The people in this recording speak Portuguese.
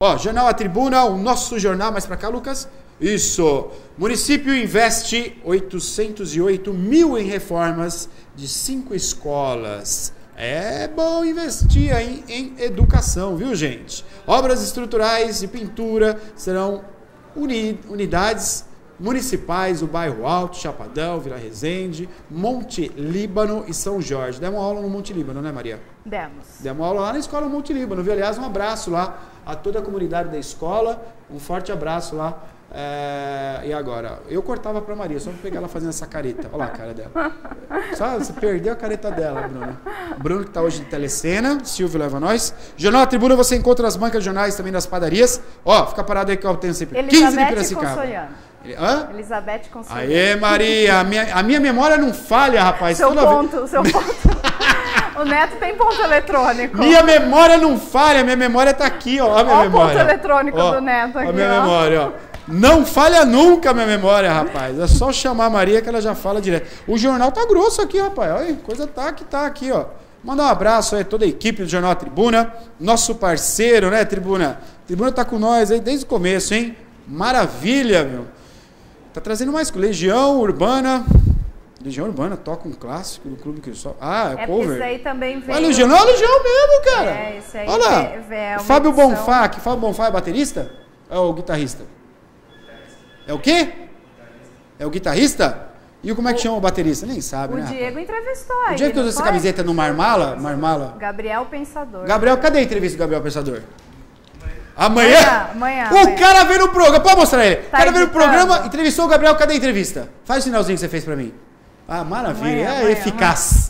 Ó, Jornal A Tribuna, o nosso jornal, mais pra cá, Lucas. Isso. Município investe 808 mil em reformas de cinco escolas. É bom investir aí em educação, viu, gente? Obras estruturais e pintura serão uni unidades municipais, o bairro Alto, Chapadão, Vila Resende, Monte Líbano e São Jorge. Demos aula no Monte Líbano, né, Maria? Demos. Demos aula lá na escola Monte Líbano. Viu? Aliás, um abraço lá a toda a comunidade da escola. Um forte abraço lá. É... E agora? Eu cortava pra Maria, só pra pegar ela fazendo essa careta. Olha lá a cara dela. Só você perdeu a careta dela, Bruno. Bruno que tá hoje de telecena, Silvio leva nós. Jornal da Tribuna você encontra as bancas de jornais também nas padarias. Ó, fica parado aí que eu tenho sempre. 15 de Elizabeth Piracicaba. Hã? Elizabeth Consolhano. Aê, Maria, a minha, a minha memória não falha, rapaz. Seu Toda vez- ponto, seu ponto. o Neto tem ponto eletrônico. Minha memória não falha, minha memória tá aqui, ó. A minha Ó o memória. ponto eletrônico do Neto Ó, aqui, a minha ó. memória, ó. Não falha nunca a minha memória, rapaz. É só chamar a Maria que ela já fala direto. O jornal tá grosso aqui, rapaz. Olha, coisa tá que tá aqui, ó. Mandar um abraço aí a toda a equipe do Jornal Tribuna, nosso parceiro, né, Tribuna? Tribuna tá com nós aí desde o começo, hein? Maravilha, meu. Tá trazendo mais. Legião Urbana. Legião Urbana toca um clássico do Clube Cristal. Ah, é, É cover. isso aí também veio... Olha, Legião, não, Legião mesmo, cara. É, isso aí Olha lá. é Fábio edição. Bonfá, que Fábio Bonfá é baterista? É o guitarrista? É o quê? É o guitarrista? E o como é que chama o baterista? Nem sabe, O né? Diego entrevistou O aí. dia que eu não usei essa camiseta no Marmala, Marmala. Gabriel Pensador. Gabriel, cadê a entrevista do Gabriel Pensador? Amanhã? Amanhã, amanhã, O amanhã. cara veio no programa. Pode mostrar ele. o Tá cara veio no programa, entrevistou o Gabriel. Cadê a entrevista? Faz o sinalzinho que você fez pra mim. Ah, maravilha. É eficaz.